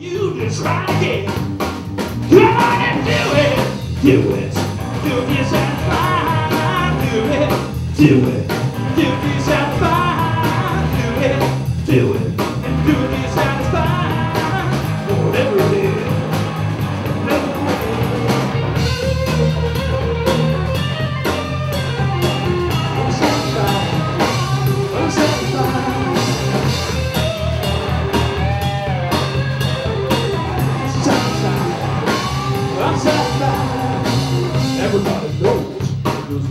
You just rock it. Come on and do it. Do it. Do yourself fine. Do it. Do it. Do yourself fine. Do it. Do it.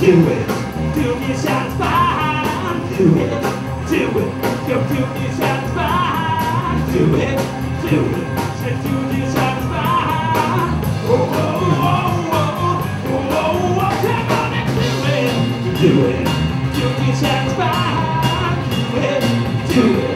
Do it. Do me a shot fire. Do it. Do it. Yo, do me a shot fire. Do it. Do it. Say, do me a shot fire. Oh, oh, oh, oh, oh, oh, oh, come on and do it. Do it. Do me a shot fire. Do it. Do it.